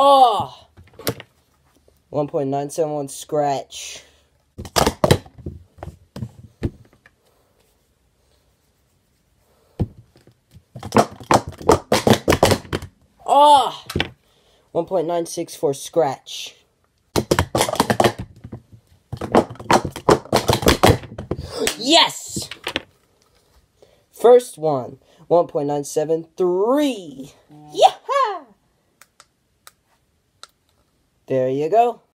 Ah. Oh! 1.971 scratch. Ah. Oh! 1.964 scratch. Yes! First one, 1.973. Yeah! There you go.